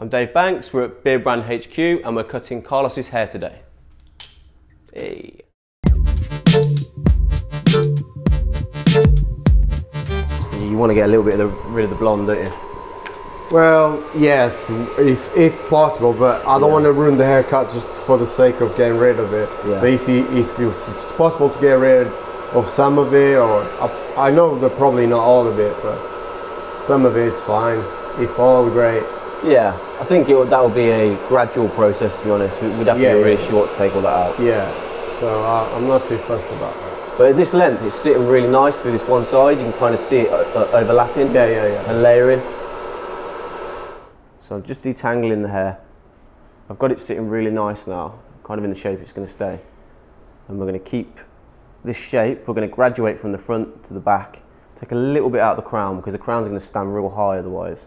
I'm Dave Banks, we're at Beardbrand HQ and we're cutting Carlos's hair today. Hey. You want to get a little bit of the, rid of the blonde, don't you? Well, yes, if if possible, but I don't want to ruin the haircut just for the sake of getting rid of it. Yeah. But if you, if, you, if it's possible to get rid of some of it, or I, I know that probably not all of it, but some of it's fine. If all, great. Yeah, I think it would, that would be a gradual process to be honest. We- We'd have Yeah, to be really yeah. short to take all that out. Yeah. So uh, I'm not too fussed about that. But at this length, it's sitting really nice through this one side. You can kind of see it uh, uh, overlapping Yeah, yeah, yeah. and layering. So I'm just detangling the hair. I've got it sitting really nice now, kind of in the shape it's going to stay. And we're going to keep this shape. We're going to graduate from the front to the back. Take a little bit out of the crown because the crown's going to stand real high otherwise.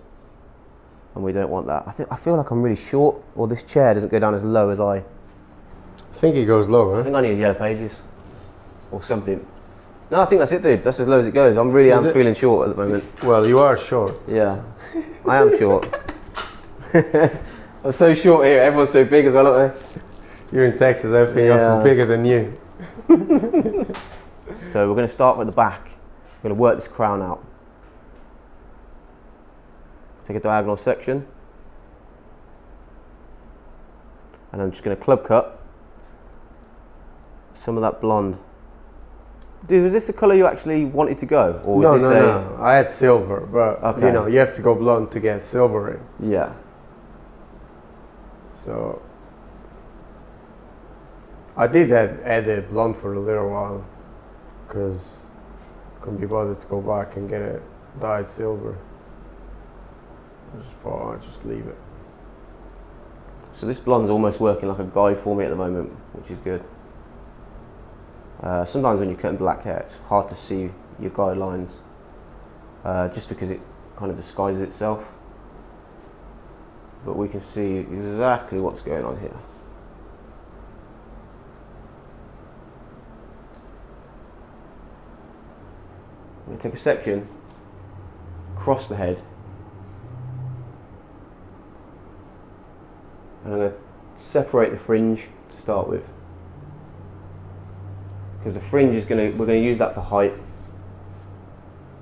And we don't want that. I, think, I feel like I'm really short, or this chair doesn't go down as low as I. I think it goes low, I think I need yellow pages or something. No, I think that's it, dude. That's as low as it goes. I'm really Is am it? feeling short at the moment. Well, you are short. Yeah, I am short. I'm so short here. Everyone's so big as well, aren't they? You're in Texas. Everything else is bigger than you. So we're going to start with the back. We're going to work this crown out. Take a diagonal section. And I'm just going to club cut some of that blonde. Dude, was this the colour you actually wanted to go? Or was No, this no, no. I had silver, but Okay. you know, you have to go blonde to get silver in. Yeah. So I did add, add a blonde for a little while because couldn't be bothered to go back and get it dyed silver. Just thought just leave it. So this blonde's almost working like a guide for me at the moment, which is good. Uh, sometimes when you're cutting black hair, it's hard to see your guidelines, uh, just because it kind of disguises itself. But we can see exactly what's going on here. To take a section, cross the head, and I'm going to separate the fringe to start with. Because the fringe is going to, we're going to use that for height.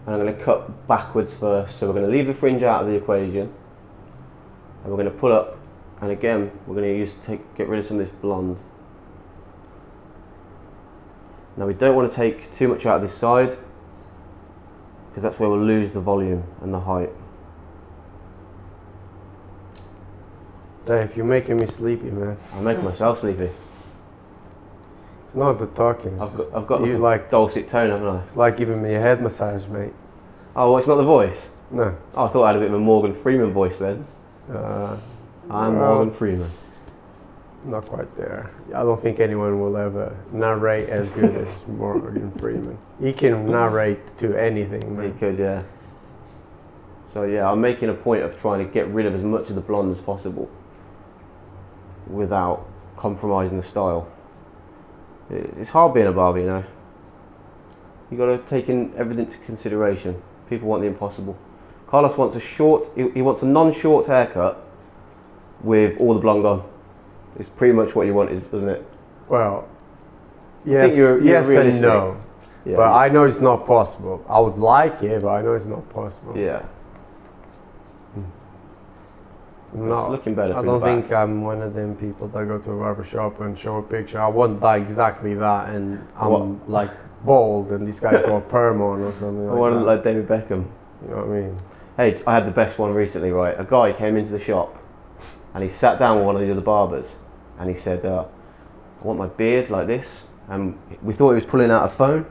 And I'm going to cut backwards first. So we're going to leave the fringe out of the equation. And we're going to pull up. And again, we're going to use, take, get rid of some of this blonde. Now we don't want to take too much out of this side. Because that's where we'll lose the volume and the height. Dave, you're making me sleepy, man. I'm making myself sleepy. It's not the talking. I've got, I've got you like like. a dulcet tone, haven't I? It's like giving me a head massage, mate. Oh, well, it's not the voice. No. Oh, I thought I had a bit of a Morgan Freeman voice then. Uh, I'm Well- Morgan Freeman. not quite there. I don't think anyone will ever narrate as good as Morgan Freeman. He can narrate to anything, man. could, yeah. So yeah, I'm making a point of trying to get rid of as much of the blonde as possible without compromising the style. It's hard being a barber, you know. You got to take in everything into consideration. People want the impossible. Carlos wants a short. He, wants a non-short haircut with all the blonde gone. It's pretty much what you wanted, wasn't it? Well, yes, you're- you're yes and no. Yeah. But I know it's not possible. I would like it, but I know it's not possible. yeah. It's No, looking better. I don't think I'm one of them people that go to a barber shop and show a picture. I want that exactly that, and I'm What? like bald, and this guy's got a perm on or something I like want that. like David Beckham. you know what I mean? Hey, I had the best one recently, right? A guy came into the shop and he sat down with one of the other barbers and he said, uh, I want my beard like this. And we thought he was pulling out a phone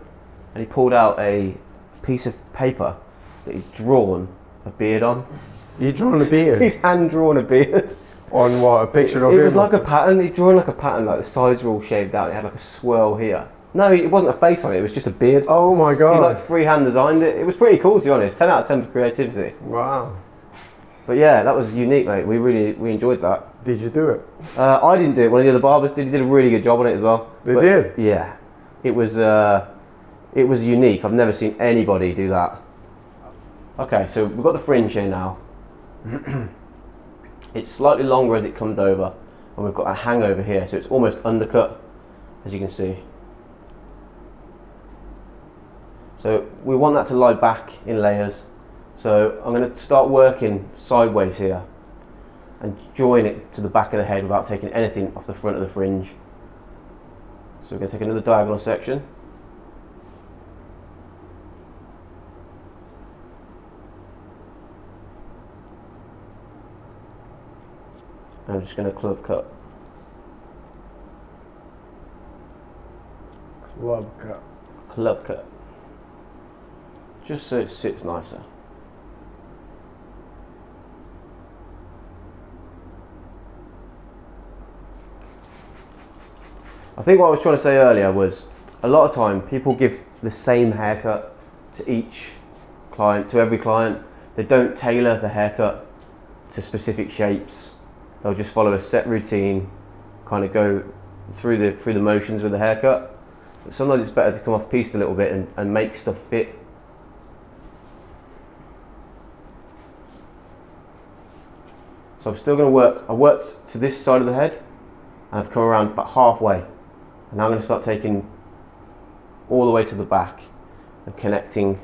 and he pulled out a piece of paper that he'd drawn a beard on. You drawn a beard He'd hand drawn a beard. on what? A picture of it him was like a pattern. He'd drawn like a pattern, like the sides were all shaved out. It had like a swirl here. No, it wasn't a face on it, it was just a beard. Oh my god! He like freehand designed it. It was pretty cool to be honest. 10 out of 10 for creativity. wow. But yeah, that was unique, mate. We really we enjoyed that. Did you do it? Uh, I didn't do it. One of the other barbers did. He did a really good job on it as well. They But, did? Yeah, it was uh, it was unique. I've never seen anybody do that. Okay, so we've got the fringe here now. It's slightly longer as it comes over, and we've got a hangover here, so it's almost undercut, as you can see. So we want that to lie back in layers. So I'm going to start working sideways here and join it to the back of the head without taking anything off the front of the fringe. So we're going to take another diagonal section. I'm just going to club cut. Club cut. Club cut. Just so it sits nicer. I think what I was trying to say earlier was a lot of time people give the same haircut to each client, to every client. They don't tailor the haircut to specific shapes. They'll just follow a set routine, kind of go through the through the motions with the haircut. But sometimes it's better to come off piece a little bit and, and make stuff fit. So I'm still going to work. I worked to this side of the head, and I've come around about halfway. And now I'm going to start taking all the way to the back and connecting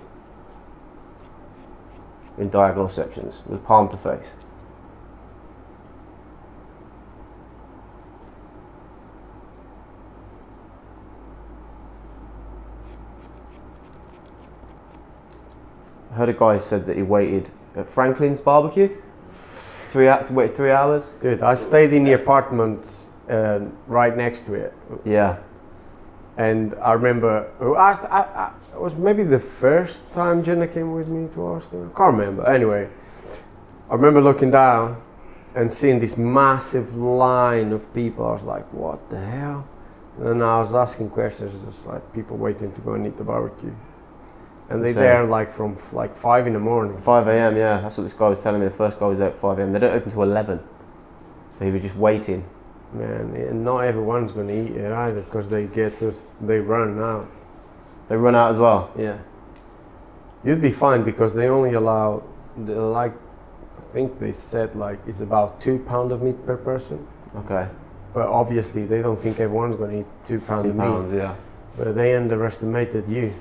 in diagonal sections with palm to face. Heard a guy said that he waited at Franklin's barbecue. Three hours, wait three hours. Dude, I stayed in the apartment uh, right next to it. Yeah, And I remember, I, I, I, it was maybe the first time Jenna came with me to Austin. I can't remember. Anyway, I remember looking down and seeing this massive line of people. I was like, what the hell? And I was asking questions, just like people waiting to go and eat the barbecue. And they Insane. there like from like five in the morning. 5 a.m. Yeah, that's what this guy was telling me. The first guy was there at 5 a.m. They don't open till 11, so he was just waiting. Man, and not everyone's going to eat it either because they get us, they run out. They run out as well. Yeah. You'd be fine because they only allow, like, I think they said like it's about two pound of meat per person. Okay, But obviously they don't think everyone's going to eat two pound two of pounds. meat. Yeah. But they underestimated you.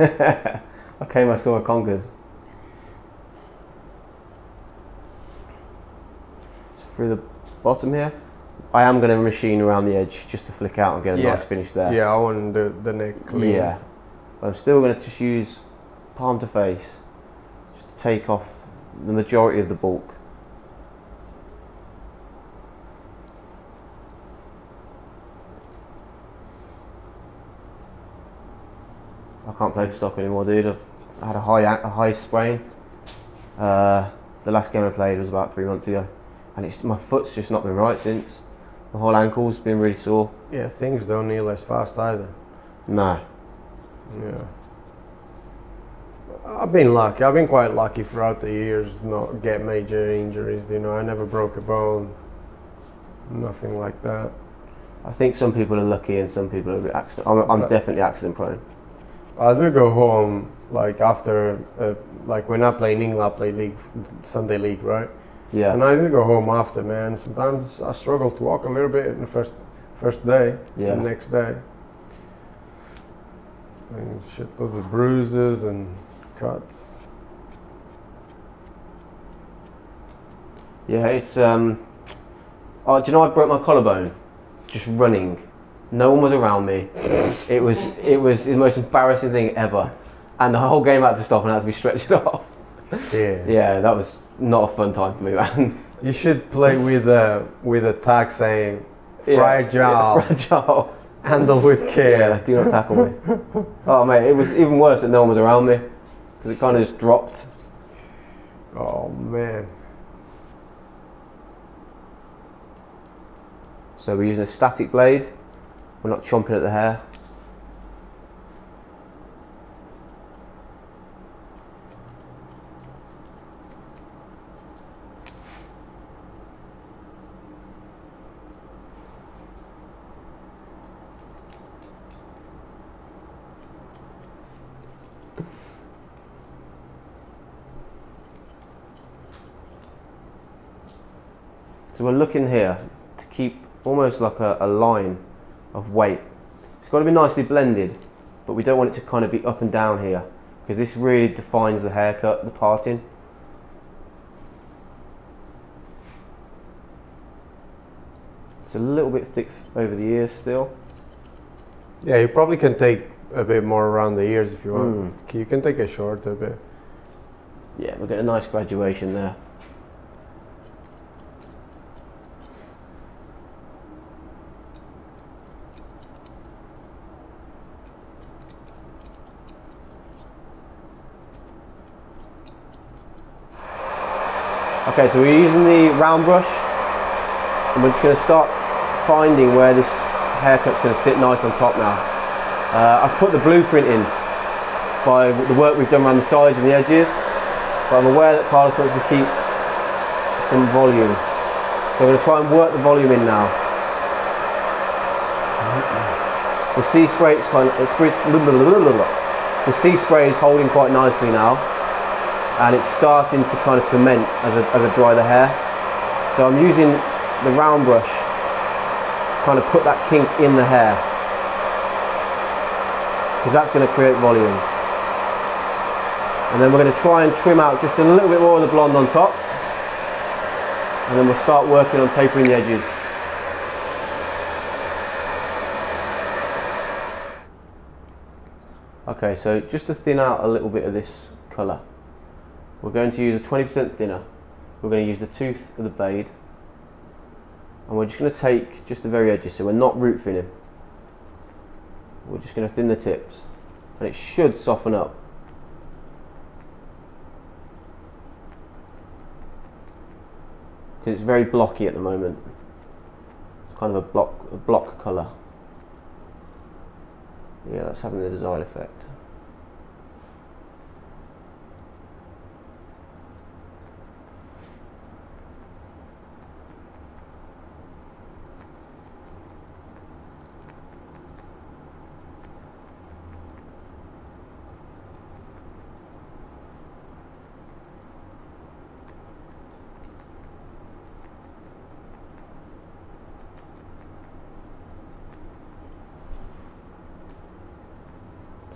I came, I saw, I conquered. So through the bottom here, I am going to machine around the edge just to flick out and get a Yeah. nice finish there. Yeah, I want the, the neck clean. Yeah. But I'm still going to just use palm to face just to take off the majority of the bulk. Can't play for soccer anymore, dude. I've had a high a high sprain. Uh, the last game I played was about three months ago, and it's my foot's just not been right since. The whole ankle's been really sore. Yeah, things don't heal as fast either. No, Yeah. I've been lucky. I've been quite lucky throughout the years not get major injuries. You know, I never broke a bone. Nothing like that. I think some people are lucky and some people are accident. I'm, I'm definitely accident prone. I do go home like after, uh, like when I play in England, I play league, Sunday league, right? Yeah, And I do go home after, man. Sometimes I struggle to walk a little bit in the first first day, yeah. the next day. And shit, loads of bruises and cuts. Yeah, it's um. Oh, do you know I broke my collarbone just running? No one was around me. It was it was the most embarrassing thing ever, and the whole game had to stop and I had to be stretched off. Yeah. Yeah, that was not a fun time for me, man. You should play with a with a tag saying Yeah, fragile, yeah, fragile. handle with Yeah, care. do not tackle me. Oh mate, it was even worse that no one was around me because it kind of just dropped. Oh man. So we're using a static blade. We're not chomping at the hair. So we're looking here to keep almost like a, a line of weight. It's got to be nicely blended, but we don't want it to kind of be up and down here because this really defines the haircut, the parting. It's a little bit thick over the ears still. Yeah, you probably can take a bit more around the ears if you want. Mm. You can take it short a bit. Yeah, we'll get a nice graduation there. Okay, so we're using the round brush and we're just going to start finding where this haircut's going to sit nice on top now. Uh, I've put the blueprint in by the work we've done around the sides and the edges, but I'm aware that Carlos wants to keep some volume. So I'm going to try and work the volume in now. The sea spray is kind of, it's, the sea spray is holding quite nicely now and it's starting to kind of cement as I, as I dry the hair. So I'm using the round brush to kind of put that kink in the hair because that's going to create volume. And then we're going to try and trim out just a little bit more of the blonde on top and then we'll start working on tapering the edges. Okay, so just to thin out a little bit of this colour, we're going to use a 20% thinner. We're going to use the tooth of the blade and we're just going to take just the very edges, so we're not root thinning. We're just going to thin the tips and it should soften up. Because it's very blocky at the moment. It's kind of a block, a block colour. Yeah, that's having the desired effect.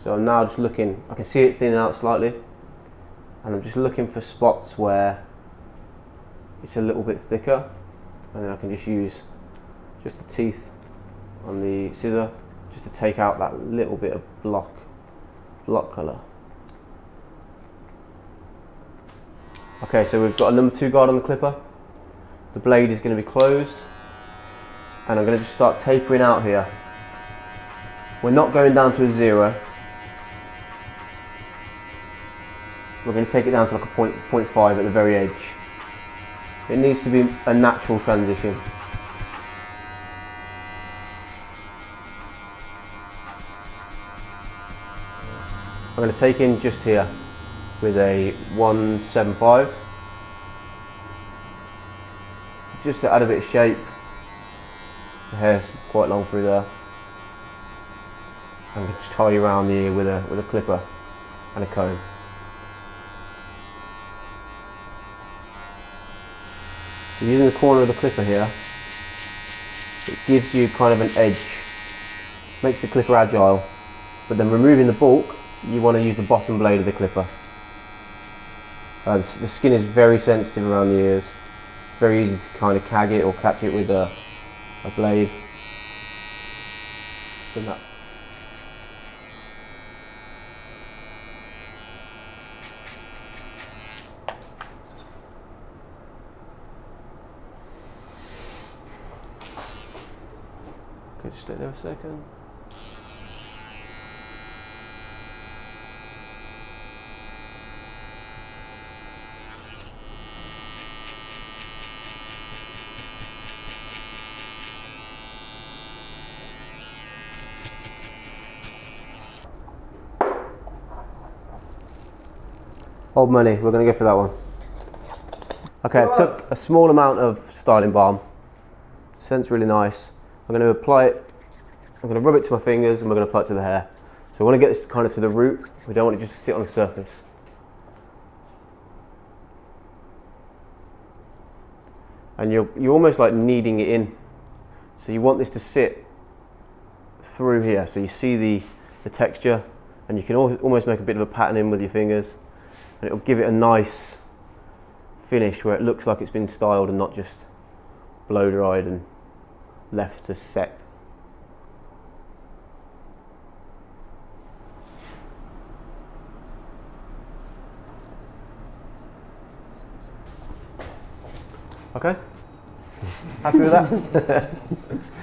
So I'm now just looking, I can see it thinning out slightly and I'm just looking for spots where it's a little bit thicker and then I can just use just the teeth on the scissor just to take out that little bit of block, block colour. Okay, so we've got a number two guard on the clipper. The blade is going to be closed and I'm going to just start tapering out here. We're not going down to a zero, We're going to take it down to like a point, 0.5 at the very edge. It needs to be a natural transition. I'm going to take in just here with a 175 just to add a bit of shape. The hair's quite long through there. I'm going to tie around the ear with a, with a clipper and a comb. So using the corner of the clipper here, it gives you kind of an edge, makes the clipper agile, but then removing the bulk, you want to use the bottom blade of the clipper. Uh, the, the, skin is very sensitive around the ears. It's very easy to kind of cag it or catch it with a, a blade. Done that. Okay, just stay there a second. Old money, we're going to go for that one. Okay, I took a small amount of styling balm. Scent's really nice. I'm going to apply it, I'm going to rub it to my fingers and we're going to apply it to the hair. So we want to get this kind of to the root. We don't want it just to sit on the surface. and you're, you're almost like kneading it in. So you want this to sit through here. So you see the, the texture and you can al- almost make a bit of a pattern in with your fingers and it'll give it a nice finish where it looks like it's been styled and not just blow dried and left to set. Okay? Happy with that?